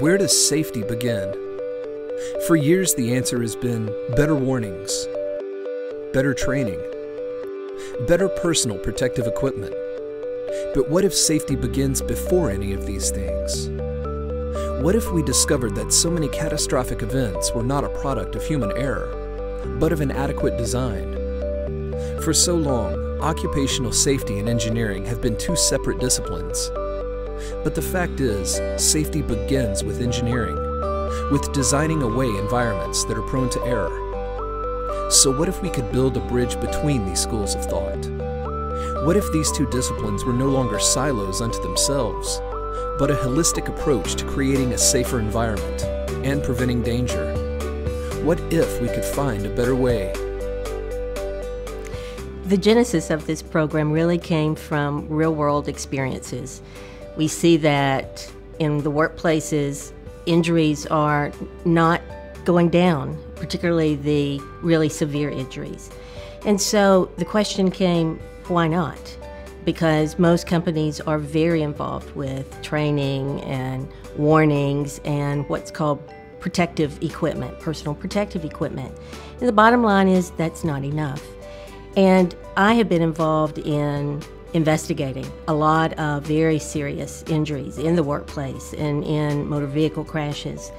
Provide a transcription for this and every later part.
Where does safety begin? For years, the answer has been better warnings, better training, better personal protective equipment. But what if safety begins before any of these things? What if we discovered that so many catastrophic events were not a product of human error, but of inadequate design? For so long, occupational safety and engineering have been two separate disciplines. But the fact is, safety begins with engineering, with designing away environments that are prone to error. So, what if we could build a bridge between these schools of thought? What if these two disciplines were no longer silos unto themselves, but a holistic approach to creating a safer environment and preventing danger? What if we could find a better way? The genesis of this program really came from real world experiences. We see that in the workplaces, injuries are not going down, particularly the really severe injuries. And so the question came why not? Because most companies are very involved with training and warnings and what's called protective equipment, personal protective equipment. And the bottom line is that's not enough. And I have been involved in investigating a lot of very serious injuries in the workplace and in motor vehicle crashes.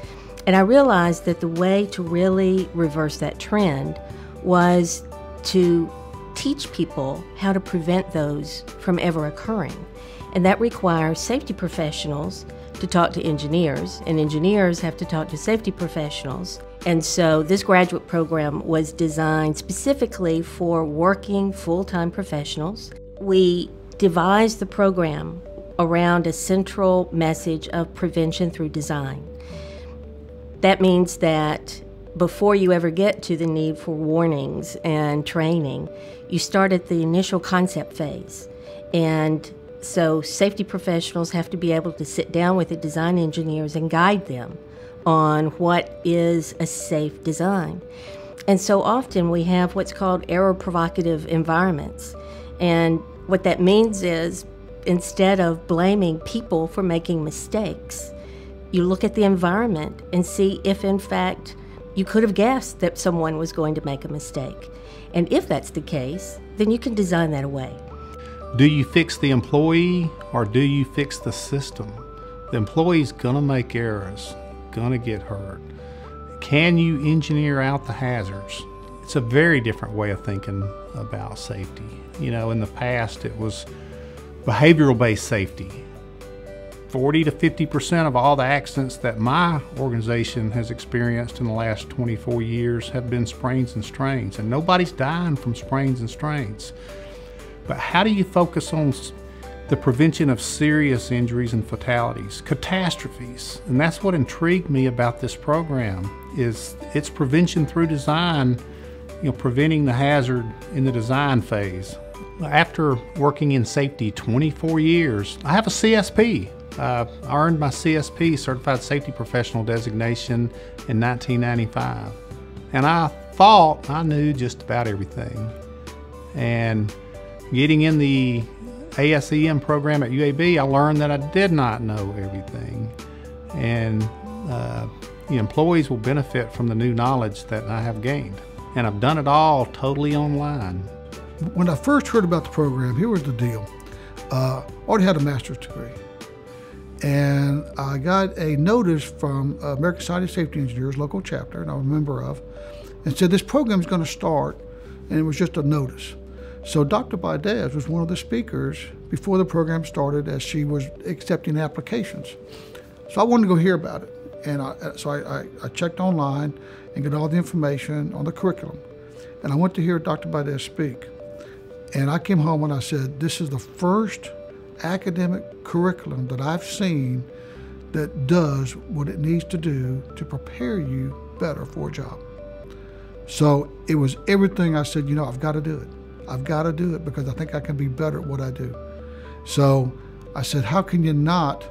And I realized that the way to really reverse that trend was to teach people how to prevent those from ever occurring. And that requires safety professionals to talk to engineers, and engineers have to talk to safety professionals. And so this graduate program was designed specifically for working full time professionals. We devised the program around a central message of prevention through design. That means that before you ever get to the need for warnings and training, you start at the initial concept phase. And so safety professionals have to be able to sit down with the design engineers and guide them on what is a safe design. And so often we have what's called error provocative environments. And what that means is instead of blaming people for making mistakes, you look at the environment and see if, in fact, you could have guessed that someone was going to make a mistake. And if that's the case, then you can design that away. Do you fix the employee or do you fix the system? The employee's gonna make errors, gonna get hurt. Can you engineer out the hazards? It's a very different way of thinking about safety. You know, in the past it was behavioral based safety. 40 to 50% of all the accidents that my organization has experienced in the last 24 years have been sprains and strains, and nobody's dying from sprains and strains. But how do you focus on the prevention of serious injuries and fatalities, catastrophes? And that's what intrigued me about this program is its prevention through design, you know, preventing the hazard in the design phase. After working in safety 24 years, I have a CSP, uh, I earned my CSP, Certified Safety Professional designation, in 1995. And I thought I knew just about everything. And getting in the ASEM program at UAB, I learned that I did not know everything. And uh, the employees will benefit from the new knowledge that I have gained. And I've done it all totally online. When I first heard about the program, here was the deal. Uh, already had a master's degree and I got a notice from American Society of Safety Engineers, local chapter, and I was a member of, and said this program is going to start, and it was just a notice. So Dr. Bidez was one of the speakers before the program started as she was accepting applications. So I wanted to go hear about it. And I, uh, so I, I, checked online and got all the information on the curriculum. And I went to hear Dr. Bidez speak. And I came home and I said, this is the first academic curriculum that I've seen that does what it needs to do to prepare you better for a job. So it was everything I said, you know, I've got to do it. I've got to do it because I think I can be better at what I do. So I said, how can you not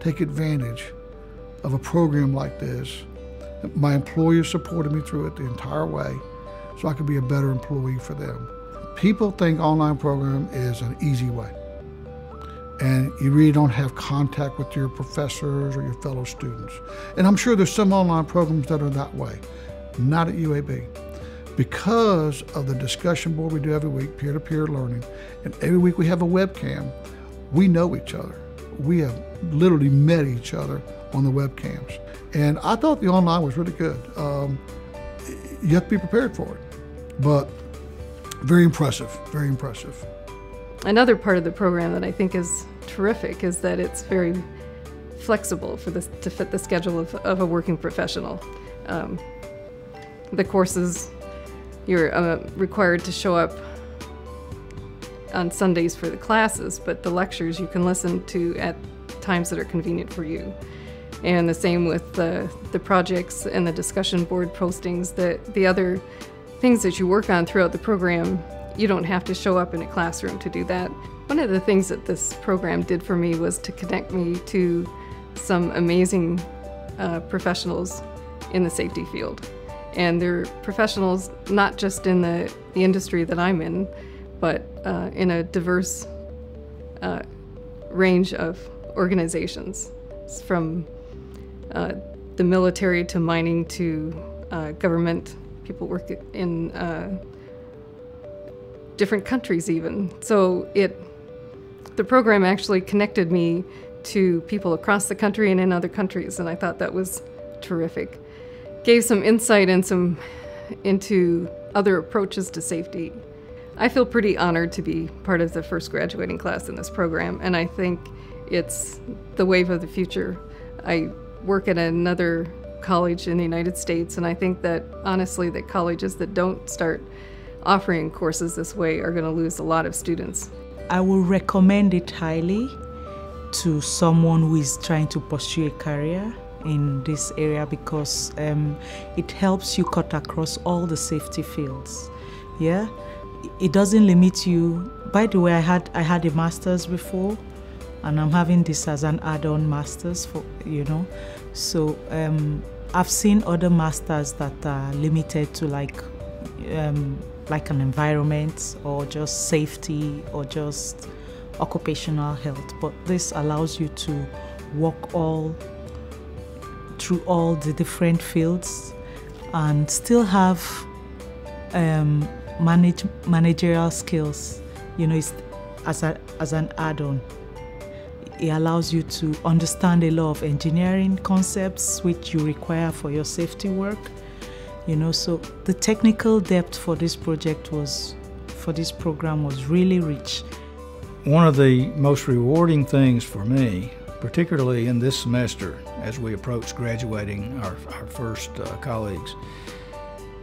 take advantage of a program like this? My employer supported me through it the entire way so I could be a better employee for them. People think online program is an easy way. and you really don't have contact with your professors or your fellow students. And I'm sure there's some online programs that are that way, not at UAB. Because of the discussion board we do every week, peer to peer learning, and every week we have a webcam, we know each other. We have literally met each other on the webcams. And I thought the online was really good. Um, you have to be prepared for it, but very impressive, very impressive. Another part of the program that I think is terrific is that it's very flexible for this to fit the schedule of, of a working professional. Um, the courses you're uh, required to show up on Sundays for the classes, but the lectures you can listen to at times that are convenient for you. And the same with the, the projects and the discussion board postings, the, the other things that you work on throughout the program, you don't have to show up in a classroom to do that. One of the things that this program did for me was to connect me to some amazing uh, professionals in the safety field. And they're professionals not just in the, the industry that I'm in, but uh, in a diverse uh, range of organizations, from uh, the military to mining to uh, government. People work in uh, different countries, even. So it, the program actually connected me to people across the country and in other countries, and I thought that was terrific. Gave some insight and some into other approaches to safety. I feel pretty honored to be part of the first graduating class in this program, and I think it's the wave of the future. I work at another college in the United States, and I think that honestly, that colleges that don't start offering courses this way are going to lose a lot of students. I will recommend it highly to someone who is trying to pursue a career in this area because um, it helps you cut across all the safety fields. Yeah, it doesn't limit you. By the way, I had I had a master's before, and I'm having this as an add-on master's for you know. So um, I've seen other masters that are limited to like um, like an environment or just safety or just occupational health. But this allows you to walk all through all the different fields and still have um, manage, managerial skills. You know, as, a, as an add on. It allows you to understand a lot of engineering concepts which you require for your safety work. You know, so the technical depth for this project was, for this program was really rich. One of the most rewarding things for me, particularly in this semester as we approach graduating our, our first uh, colleagues,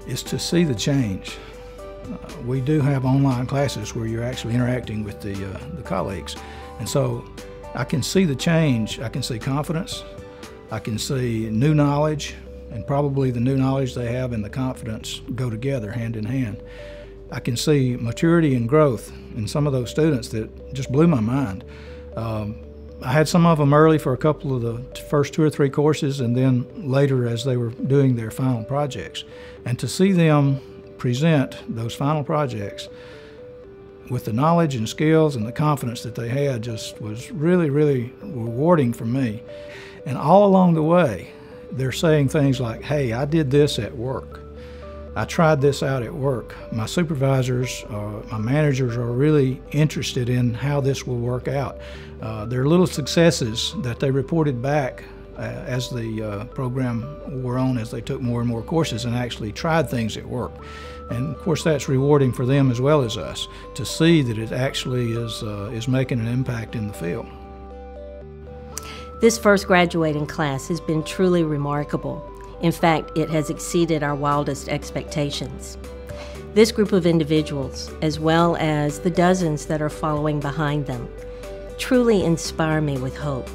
is to see the change. We do have online classes where you're actually interacting with the, uh, the colleagues. And so I can see the change. I can see confidence. I can see new knowledge, and probably the new knowledge they have and the confidence go together hand in hand. I can see maturity and growth in some of those students that just blew my mind. Um, I had some of them early for a couple of the first two or three courses, and then later as they were doing their final projects. And to see them present those final projects with the knowledge and skills and the confidence that they had just was really, really rewarding for me. And all along the way, they're saying things like, hey, I did this at work. I tried this out at work. My supervisors, uh, my managers are really interested in how this will work out. Uh, there are little successes that they reported back as the uh, program wore on, as they took more and more courses and actually tried things at work. And of course, that's rewarding for them as well as us to see that it actually is, uh, is making an impact in the field. This first graduating class has been truly remarkable. In fact, it has exceeded our wildest expectations. This group of individuals, as well as the dozens that are following behind them, truly inspire me with hope.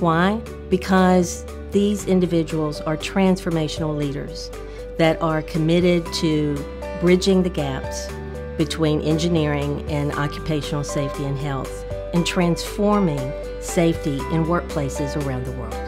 Why? Because these individuals are transformational leaders that are committed to bridging the gaps between engineering and occupational safety and health and transforming safety in workplaces around the world.